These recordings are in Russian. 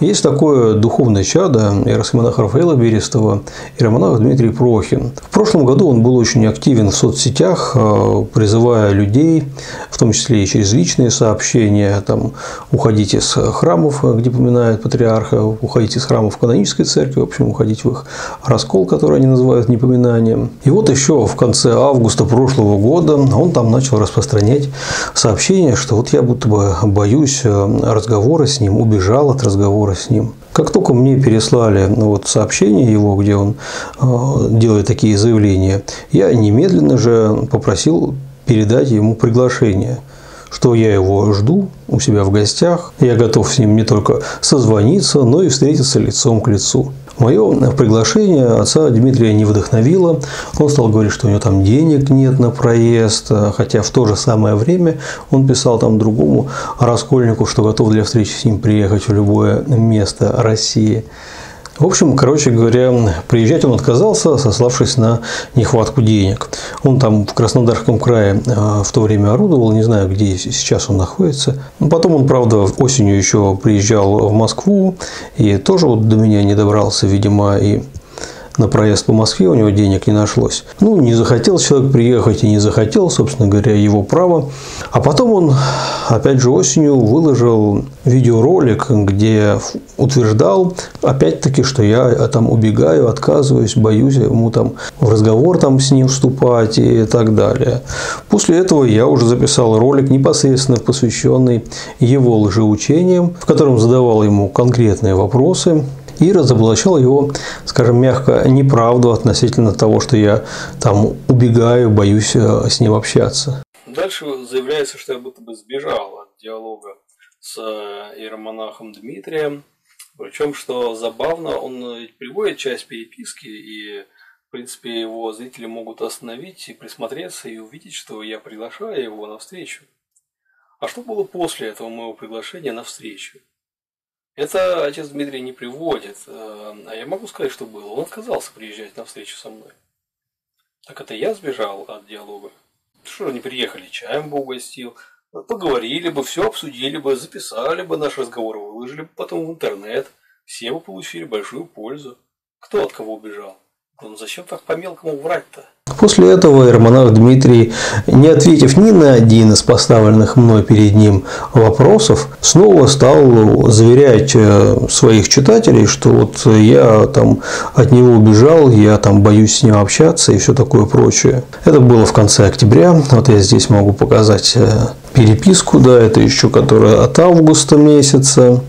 Есть такое духовное чадо иеросимонаха Рафаэла Берестова и романах Дмитрий Прохин. В прошлом году он был очень активен в соцсетях, э, призывая людей, в том числе и через личные сообщения, там, уходить из храмов, где поминают патриарха, уходить из храмов канонической церкви, в общем, уходить в их раскол, который они называют непоминанием. И вот еще в конце августа прошлого года он там начал распространять сообщение, что вот я будто бы боюсь э, разговора с ним, убежал от разговора с ним. Как только мне переслали ну, вот, сообщение его, где он э, делает такие заявления, я немедленно же попросил передать ему приглашение что я его жду у себя в гостях. Я готов с ним не только созвониться, но и встретиться лицом к лицу. Мое приглашение отца Дмитрия не вдохновило. Он стал говорить, что у него там денег нет на проезд, хотя в то же самое время он писал там другому раскольнику, что готов для встречи с ним приехать в любое место России. В общем, короче говоря, приезжать он отказался, сославшись на нехватку денег. Он там в Краснодарском крае э, в то время орудовал, не знаю, где сейчас он находится. Потом он, правда, осенью еще приезжал в Москву и тоже вот до меня не добрался, видимо, и на проезд по Москве у него денег не нашлось. Ну, не захотел человек приехать и не захотел, собственно говоря, его право. А потом он, опять же, осенью выложил видеоролик, где утверждал, опять-таки, что я там убегаю, отказываюсь, боюсь ему там в разговор там с ним вступать и так далее. После этого я уже записал ролик, непосредственно посвященный его лжеучениям, в котором задавал ему конкретные вопросы, и разоблачал его, скажем мягко, неправду относительно того, что я там убегаю, боюсь э, с ним общаться. Дальше заявляется, что я будто бы сбежал от диалога с э, иеромонахом Дмитрием. Причем, что забавно, он приводит часть переписки, и, в принципе, его зрители могут остановить и присмотреться и увидеть, что я приглашаю его на встречу. А что было после этого моего приглашения на встречу? Это отец Дмитрий не приводит. Э, а я могу сказать, что было. Он отказался приезжать на встречу со мной. Так это я сбежал от диалога. Что они приехали, чаем бы угостил, поговорили бы, все обсудили бы, записали бы наш разговор, выложили бы потом в интернет. Все бы получили большую пользу. Кто от кого убежал? Ну зачем так по-мелкому врать-то? После этого Ермонах Дмитрий, не ответив ни на один из поставленных мной перед ним вопросов, снова стал заверять э, своих читателей, что вот я там от него убежал, я там боюсь с ним общаться и все такое прочее. Это было в конце октября. Вот я здесь могу показать э, переписку, да, это еще которая от августа месяца.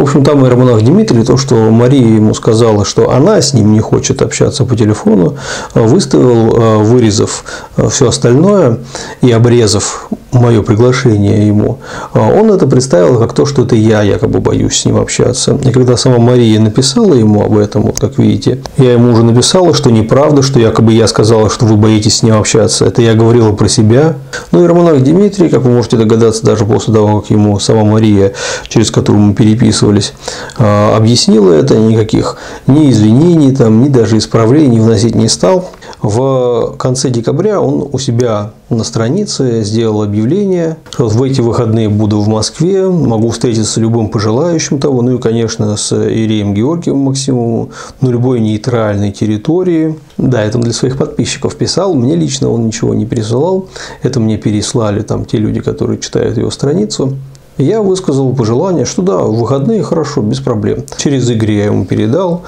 В общем, там и Романах Дмитрий, то, что Мария ему сказала, что она с ним не хочет общаться по телефону, выставил, э, вырезав э, все остальное и обрезав мое приглашение ему, а он это представил как то, что это я якобы боюсь с ним общаться. И когда сама Мария написала ему об этом, вот как видите, я ему уже написала, что неправда, что якобы я сказала, что вы боитесь с ним общаться. Это я говорила про себя. Ну и Романах Дмитрий, как вы можете догадаться, даже после того, как ему сама Мария, через которую мы переписывались, а, объяснила это, никаких ни извинений, там, ни даже исправлений вносить не стал. В конце декабря он у себя на странице сделал объявление, что в эти выходные буду в Москве, могу встретиться с любым пожелающим того, ну и, конечно, с Иреем Георгием Максимовым на любой нейтральной территории. Да, это он для своих подписчиков писал, мне лично он ничего не пересылал, это мне переслали там те люди, которые читают его страницу. Я высказал пожелание, что да, выходные хорошо, без проблем. Через Игорь я ему передал.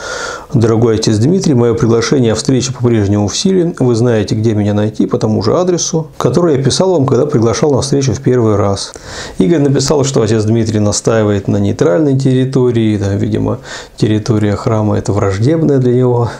Дорогой отец Дмитрий, мое приглашение о встрече по-прежнему в силе. Вы знаете, где меня найти по тому же адресу, который я писал вам, когда приглашал на встречу в первый раз. Игорь написал, что отец Дмитрий настаивает на нейтральной территории. Да, видимо, территория храма – это враждебная для него.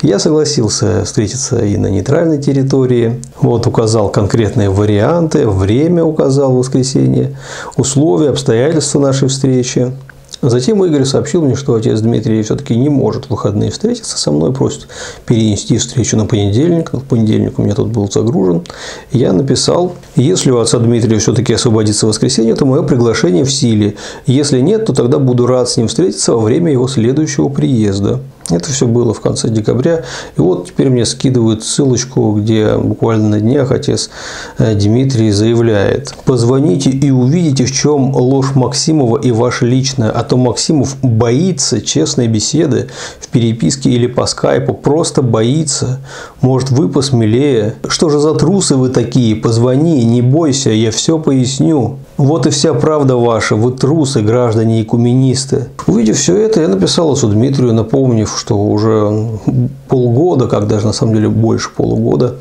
Я согласился встретиться и на нейтральной территории. Вот указал конкретные варианты, время указал в воскресенье, условия условия, обстоятельства нашей встречи. Затем Игорь сообщил мне, что отец Дмитрий все-таки не может в выходные встретиться со мной, просит перенести встречу на понедельник. В понедельник у меня тут был загружен. Я написал, если у отца Дмитрия все-таки освободится в воскресенье, то мое приглашение в силе. Если нет, то тогда буду рад с ним встретиться во время его следующего приезда. Это все было в конце декабря. И вот теперь мне скидывают ссылочку, где буквально на днях отец э, Дмитрий заявляет. Позвоните и увидите, в чем ложь Максимова и ваша личная. А то Максимов боится честной беседы в переписке или по скайпу. Просто боится. Может, вы посмелее. Что же за трусы вы такие? Позвони, не бойся, я все поясню. Вот и вся правда ваша, вы трусы, граждане и куминисты. Увидев все это, я написал отцу Дмитрию, напомнив, что уже полгода, как даже на самом деле больше полугода,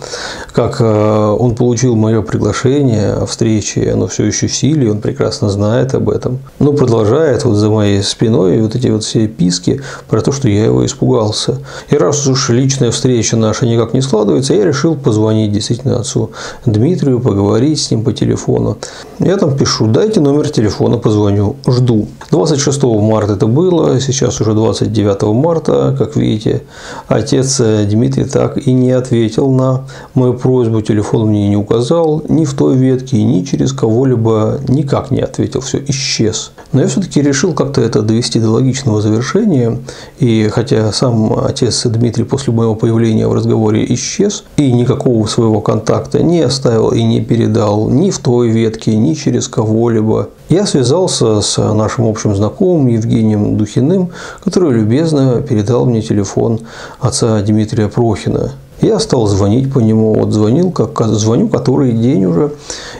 как э, он получил мое приглашение о встрече, оно все еще в силе, он прекрасно знает об этом. Но продолжает вот за моей спиной вот эти вот все писки про то, что я его испугался. И раз уж личная встреча наша никак не складывается, я решил позвонить действительно отцу Дмитрию, поговорить с ним по телефону. Я там пишу, дайте номер телефона, позвоню, жду. 26 марта это было, сейчас уже 29 марта, как видите, отец Дмитрий так и не ответил на мою просьбу, телефон мне не указал, ни в той ветке, ни через кого-либо никак не ответил, все, исчез. Но я все-таки решил как-то это довести до логичного завершения, и хотя сам отец Дмитрий после моего появления в разговоре исчез, и никакого своего контакта не оставил и не передал ни в той ветке, ни через кого-либо. Я связался с нашим общим знакомым Евгением Духиным, который любезно передал мне телефон отца Дмитрия Прохина. Я стал звонить по нему, вот звонил, как звоню который день уже,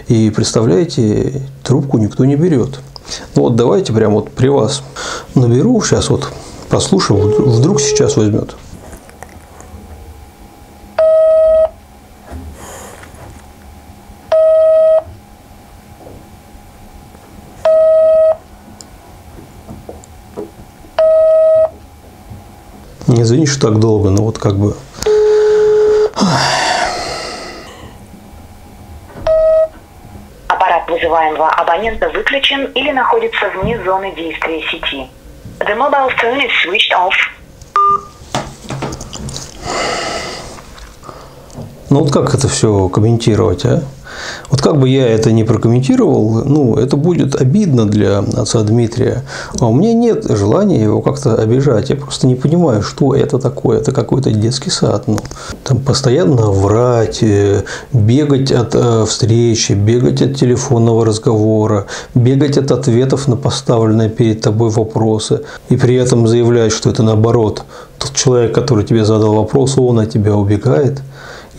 и представляете, трубку никто не берет. Ну вот давайте прямо вот при вас наберу, сейчас вот послушаем, вдруг сейчас возьмет. Извини, что так долго, но вот как бы... Аппарат вызываемого абонента выключен или находится вне зоны действия сети. The mobile phone is switched off. Ну вот как это все комментировать, а? Вот как бы я это не прокомментировал, ну, это будет обидно для отца Дмитрия. А у меня нет желания его как-то обижать. Я просто не понимаю, что это такое. Это какой-то детский сад. Ну, там постоянно врать, э, бегать от э, встречи, бегать от телефонного разговора, бегать от ответов на поставленные перед тобой вопросы. И при этом заявлять, что это наоборот. Тот человек, который тебе задал вопрос, он от тебя убегает.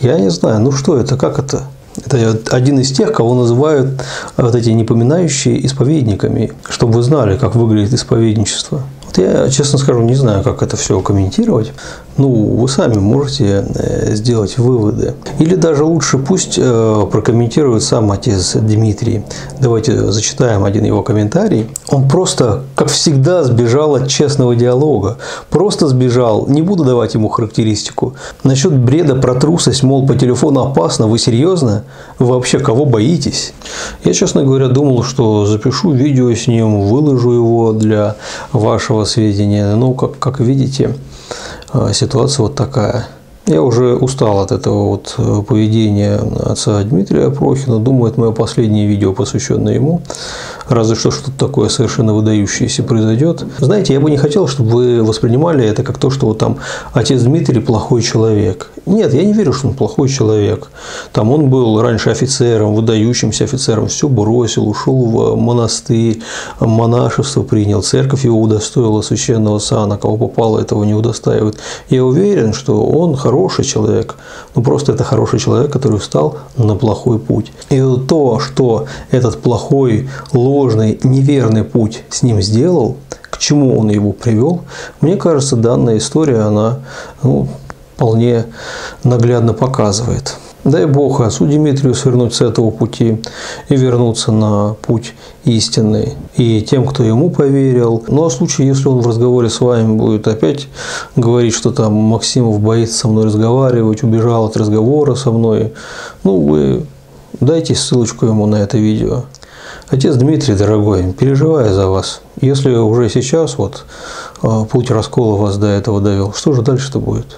Я не знаю, ну что это, как это? Это один из тех, кого называют вот эти непоминающие исповедниками, чтобы вы знали, как выглядит исповедничество. Вот я, честно скажу, не знаю, как это все комментировать. Ну, вы сами можете э, сделать выводы. Или даже лучше пусть э, прокомментирует сам отец Дмитрий. Давайте зачитаем один его комментарий. Он просто, как всегда, сбежал от честного диалога. Просто сбежал. Не буду давать ему характеристику. Насчет бреда про трусость, мол, по телефону опасно. Вы серьезно? Вы вообще кого боитесь? Я, честно говоря, думал, что запишу видео с ним, выложу его для вашего сведения. Но, как, как видите, а, ситуация вот такая. Я уже устал от этого вот э, поведения отца Дмитрия Прохина. Думаю, это мое последнее видео, посвященное ему. Разве что что-то такое совершенно выдающееся произойдет. Знаете, я бы не хотел, чтобы вы воспринимали это как то, что вот там отец Дмитрий плохой человек. Нет, я не верю, что он плохой человек. Там он был раньше офицером, выдающимся офицером, все бросил, ушел в монастырь, монашество принял, церковь его удостоила священного сана, кого попало, этого не удостаивает. Я уверен, что он хороший человек, но просто это хороший человек, который встал на плохой путь. И то, что этот плохой, ложный, неверный путь с ним сделал, к чему он его привел, мне кажется, данная история, она ну, вполне наглядно показывает. Дай Бог отцу Дмитрию свернуть с этого пути и вернуться на путь истинный. И тем, кто ему поверил. Ну а в случае, если он в разговоре с вами будет опять говорить, что там Максимов боится со мной разговаривать, убежал от разговора со мной, ну вы дайте ссылочку ему на это видео. Отец Дмитрий, дорогой, переживаю за вас. Если уже сейчас вот а, путь раскола вас до этого довел, что же дальше-то будет?